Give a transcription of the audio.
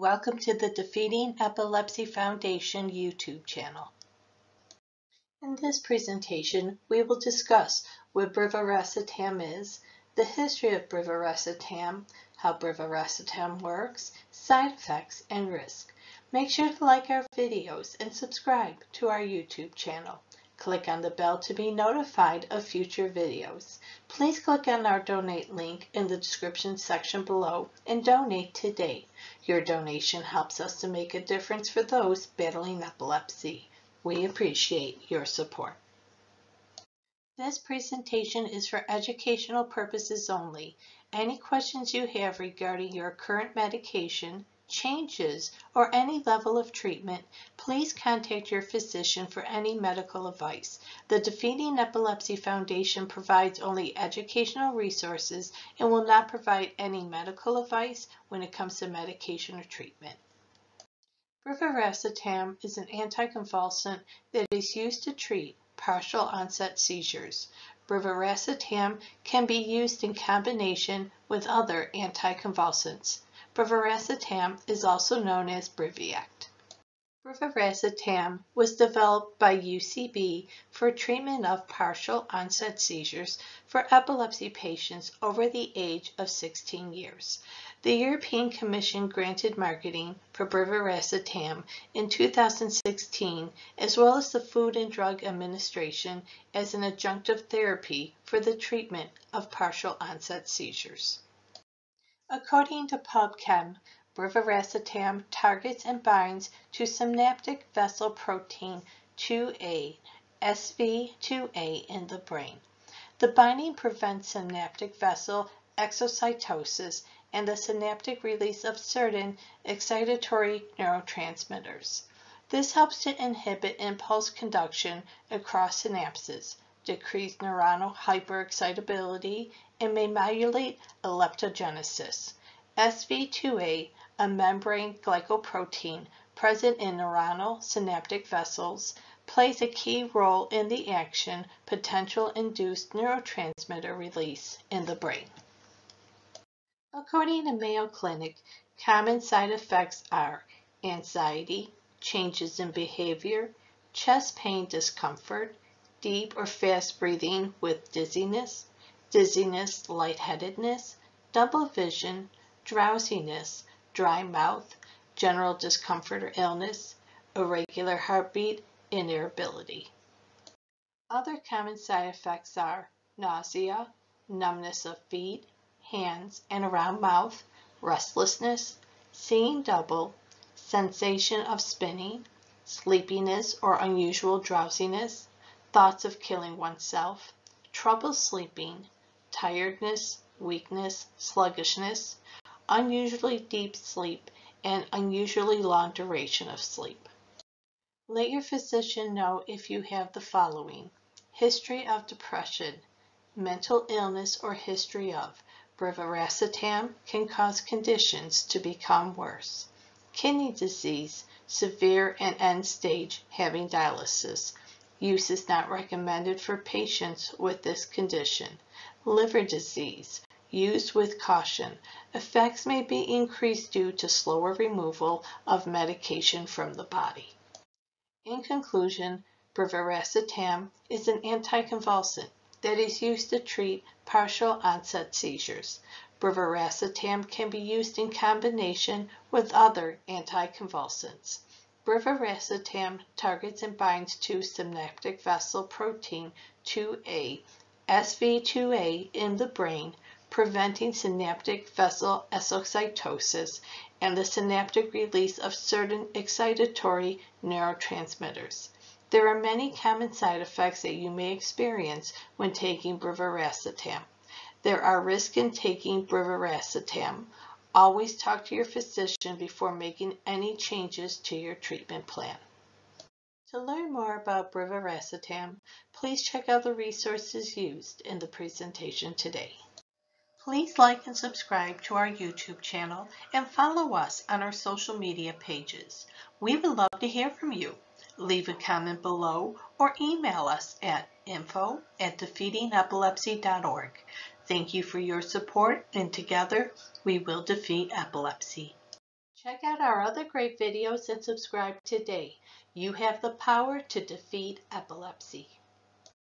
Welcome to the Defeating Epilepsy Foundation YouTube channel. In this presentation, we will discuss what brivaracetam is, the history of brivaracetam, how brivaracetam works, side effects, and risk. Make sure to like our videos and subscribe to our YouTube channel. Click on the bell to be notified of future videos. Please click on our donate link in the description section below and donate today. Your donation helps us to make a difference for those battling epilepsy. We appreciate your support. This presentation is for educational purposes only. Any questions you have regarding your current medication, changes, or any level of treatment, please contact your physician for any medical advice. The Defeating Epilepsy Foundation provides only educational resources and will not provide any medical advice when it comes to medication or treatment. Brivaracetam is an anticonvulsant that is used to treat partial onset seizures. Brivaracetam can be used in combination with other anticonvulsants. Brivaracetam is also known as Briviact. Brivaracetam was developed by UCB for treatment of partial onset seizures for epilepsy patients over the age of 16 years. The European Commission granted marketing for brivaracetam in 2016 as well as the Food and Drug Administration as an adjunctive therapy for the treatment of partial onset seizures. According to PubChem, brivaracetam targets and binds to synaptic vesicle protein 2A, SV2A in the brain. The binding prevents synaptic vesicle exocytosis and the synaptic release of certain excitatory neurotransmitters. This helps to inhibit impulse conduction across synapses, decrease neuronal hyperexcitability, and may modulate epileptogenesis. SV2A, a membrane glycoprotein present in neuronal synaptic vesicles, plays a key role in the action potential induced neurotransmitter release in the brain. According to Mayo Clinic, common side effects are anxiety, changes in behavior, chest pain discomfort, deep or fast breathing with dizziness, dizziness, lightheadedness, double vision, drowsiness, dry mouth, general discomfort or illness, irregular heartbeat, and irritability. Other common side effects are nausea, numbness of feet, hands, and around mouth, restlessness, seeing double, sensation of spinning, sleepiness or unusual drowsiness, thoughts of killing oneself, trouble sleeping, tiredness, weakness, sluggishness, unusually deep sleep, and unusually long duration of sleep. Let your physician know if you have the following. History of depression, mental illness or history of, Brivaracetam can cause conditions to become worse. Kidney disease, severe and end stage, having dialysis. Use is not recommended for patients with this condition. Liver disease, used with caution. Effects may be increased due to slower removal of medication from the body. In conclusion, brivaracetam is an anticonvulsant that is used to treat partial onset seizures. Brivaracetam can be used in combination with other anticonvulsants. Brivaracetam targets and binds to synaptic vesicle protein 2A, SV2A in the brain, preventing synaptic vesicle exocytosis and the synaptic release of certain excitatory neurotransmitters. There are many common side effects that you may experience when taking brivaracetam. There are risks in taking brivaracetam. Always talk to your physician before making any changes to your treatment plan. To learn more about brivaracetam, please check out the resources used in the presentation today. Please like and subscribe to our YouTube channel and follow us on our social media pages. We would love to hear from you leave a comment below, or email us at info at defeatingepilepsy.org. Thank you for your support, and together we will defeat epilepsy. Check out our other great videos and subscribe today. You have the power to defeat epilepsy.